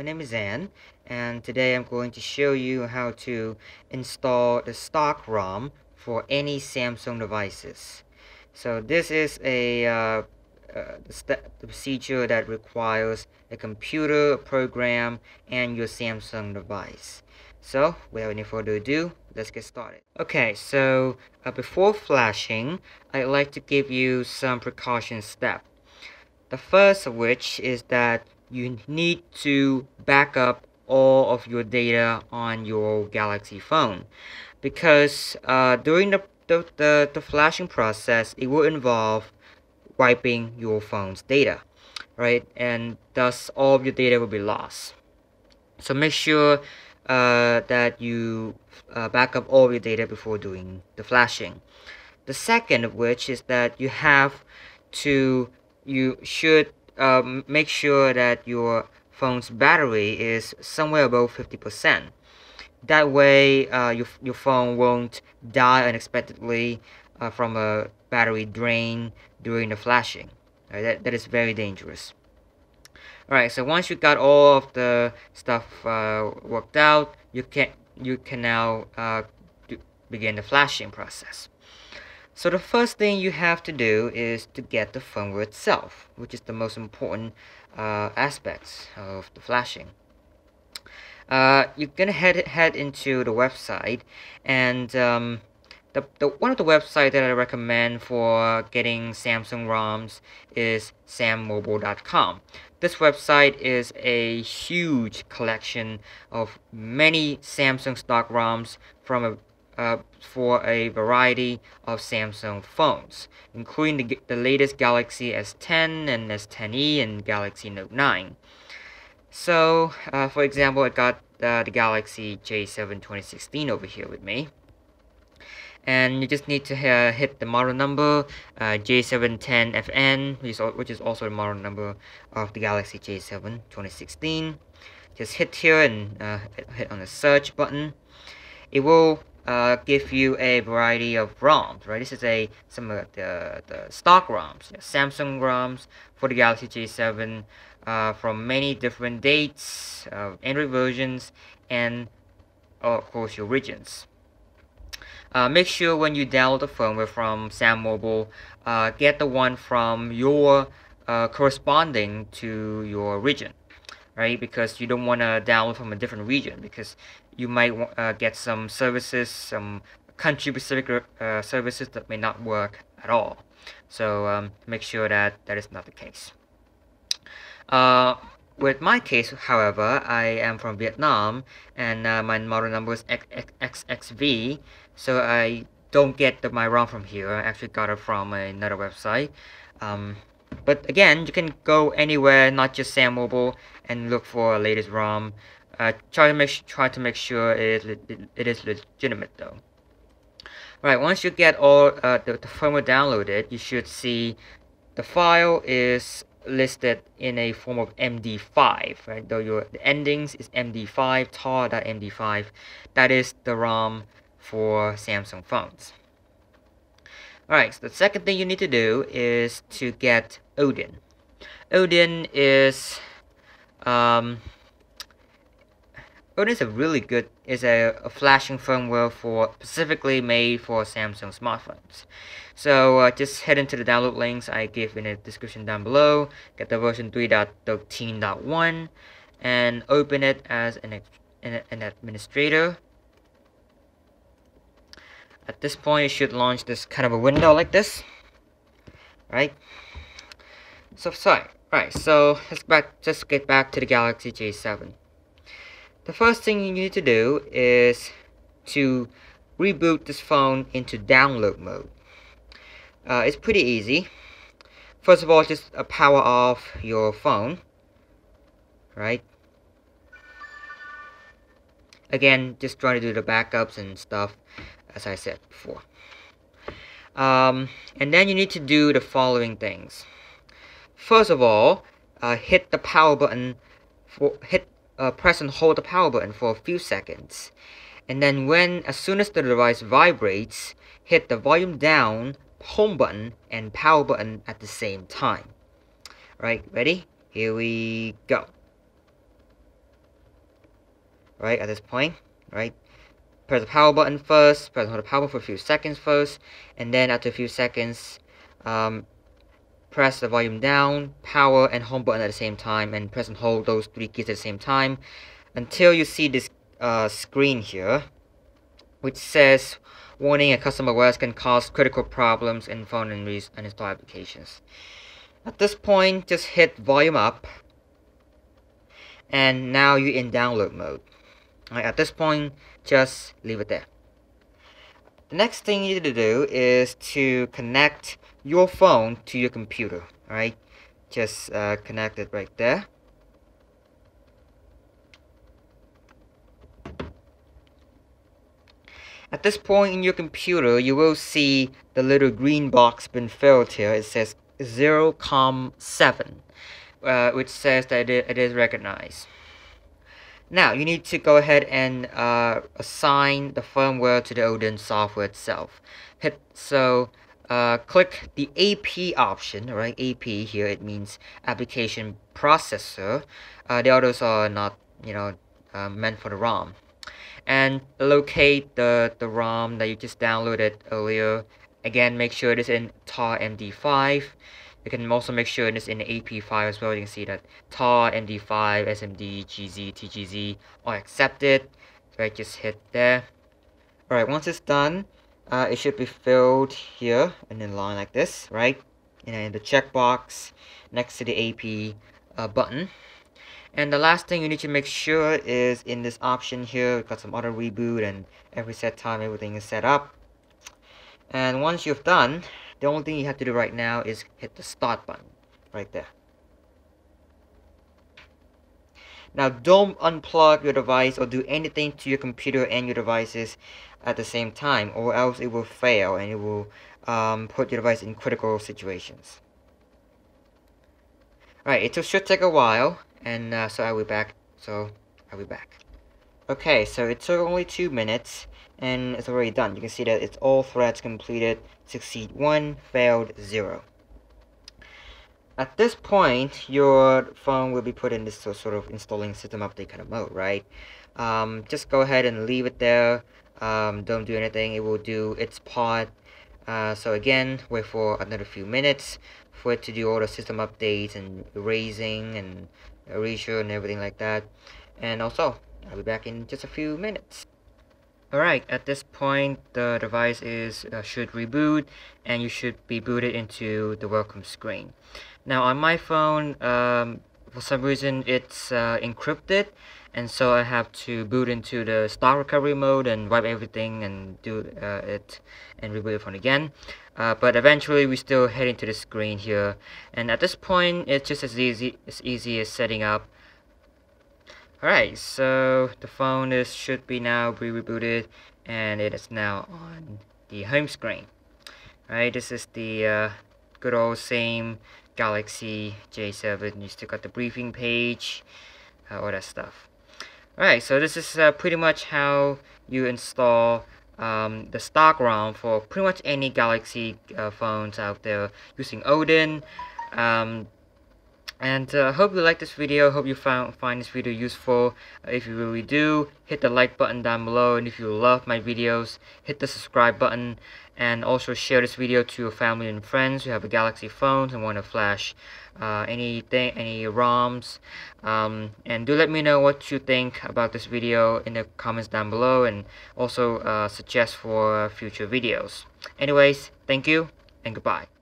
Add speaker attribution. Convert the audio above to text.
Speaker 1: my name is Ann and today I'm going to show you how to install the stock ROM for any Samsung devices. So this is a uh, uh, procedure that requires a computer, a program, and your Samsung device. So without any further ado, let's get started. Okay, so uh, before flashing, I'd like to give you some precaution steps. The first of which is that you need to back up all of your data on your Galaxy phone. Because uh, during the, the, the, the flashing process it will involve wiping your phone's data right? And thus all of your data will be lost. So make sure uh, that you uh, back up all your data before doing the flashing. The second of which is that you have to you should um, make sure that your phone's battery is somewhere above 50%. That way, uh, your, your phone won't die unexpectedly uh, from a battery drain during the flashing. Right, that, that is very dangerous. Alright, so once you got all of the stuff uh, worked out, you can you can now uh, begin the flashing process. So the first thing you have to do is to get the firmware itself, which is the most important uh, aspects of the flashing. Uh, you're gonna head head into the website, and um, the, the one of the websites that I recommend for getting Samsung ROMs is sammobile.com. This website is a huge collection of many Samsung stock ROMs from a uh, for a variety of Samsung phones, including the, the latest Galaxy S10 and S10e and Galaxy Note 9. So, uh, for example, I got uh, the Galaxy J7 2016 over here with me. And you just need to uh, hit the model number uh, J710FN, which is, which is also the model number of the Galaxy J7 2016. Just hit here and uh, hit on the search button. It will uh, give you a variety of ROMs, right? This is a some of the, the stock ROMs, Samsung ROMs for the Galaxy J7 uh, from many different dates, uh, Android versions, and of course your regions. Uh, make sure when you download the firmware from SamMobile, uh, get the one from your uh, corresponding to your region right? Because you don't want to download from a different region because you might uh, get some services, some country-specific uh, services that may not work at all. So um, make sure that that is not the case. Uh, with my case, however, I am from Vietnam and uh, my model number is XXV, so I don't get the, my ROM from here. I actually got it from another website. Um, but again, you can go anywhere, not just SamMobile, and look for a latest ROM. Uh, try to make try to make sure it is it is legitimate though. Right, once you get all uh, the, the firmware downloaded, you should see the file is listed in a form of MD5, right? Though your the endings is MD5, tar.md5. That is the ROM for Samsung phones. Alright, so the second thing you need to do is to get Odin. Odin is um, Odin is a really good is a, a, flashing firmware for specifically made for Samsung smartphones. So uh, just head into the download links I give in the description down below. Get the version 3.13.1 and open it as an, an, an administrator at this point, it should launch this kind of a window like this. Right? So, sorry. Right, so let's back, just get back to the Galaxy J7. The first thing you need to do is to reboot this phone into download mode. Uh, it's pretty easy. First of all, just uh, power off your phone. Right? Again, just try to do the backups and stuff as I said before. Um, and then you need to do the following things. First of all, uh, hit the power button for hit uh, press and hold the power button for a few seconds. And then when as soon as the device vibrates, hit the volume down, home button, and power button at the same time. Right, ready? Here we go. right, at this point, right? Press the power button first, press and hold the power button for a few seconds first, and then after a few seconds, um, press the volume down, power, and home button at the same time, and press and hold those three keys at the same time until you see this uh, screen here, which says warning a customer OS can cause critical problems in phone and uninstall applications. At this point, just hit volume up, and now you're in download mode. Right, at this point, just leave it there. The next thing you need to do is to connect your phone to your computer. Alright, just uh, connect it right there. At this point in your computer, you will see the little green box been filled here. It says 0com7, uh, which says that it is recognized. Now, you need to go ahead and uh, assign the firmware to the Odin software itself. Hit So, uh, click the AP option, right? AP here, it means application processor. Uh, the others are not, you know, uh, meant for the ROM and locate the, the ROM that you just downloaded earlier. Again, make sure it is in tar MD5. You can also make sure it is in the AP file as well. You can see that tar, MD5, SMD, GZ, TGZ are accepted. So I just hit there. Alright, once it's done, uh, it should be filled here and in line like this, right? And in the checkbox next to the AP uh, button. And the last thing you need to make sure is in this option here, we've got some auto reboot and every set time everything is set up. And once you've done, the only thing you have to do right now is hit the start button right there. Now don't unplug your device or do anything to your computer and your devices at the same time or else it will fail and it will um, put your device in critical situations. Alright, it should take a while and uh, so I'll be back. So I'll be back. Okay, so it took only two minutes, and it's already done. You can see that it's all threads completed. Succeed one, failed zero. At this point, your phone will be put in this sort of installing system update kind of mode, right? Um, just go ahead and leave it there. Um, don't do anything. It will do its part. Uh, so again, wait for another few minutes for it to do all the system updates and erasing and erasure and everything like that and also I'll be back in just a few minutes Alright, at this point the device is uh, should reboot and you should be booted into the welcome screen. Now on my phone, um, for some reason it's uh, encrypted and so I have to boot into the stock recovery mode and wipe everything and do uh, it and reboot the phone again. Uh, but eventually we still head into the screen here and at this point it's just as easy as easy as setting up alright so the phone is should be now be rebooted and it is now on the home screen. Right this is the uh, good old same Galaxy J7 you still got the briefing page uh, all that stuff. Alright so this is uh, pretty much how you install um, the stock ROM for pretty much any Galaxy uh, phones out there using Odin. Um, and uh, hope you like this video. Hope you found find this video useful. Uh, if you really do, hit the like button down below. And if you love my videos, hit the subscribe button. And also share this video to your family and friends who have a Galaxy phone and want to flash uh, anything, any ROMs. Um, and do let me know what you think about this video in the comments down below. And also uh, suggest for future videos. Anyways, thank you and goodbye.